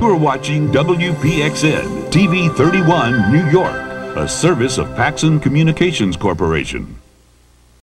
You're watching WPXN TV 31 New York, a service of Paxson Communications Corporation.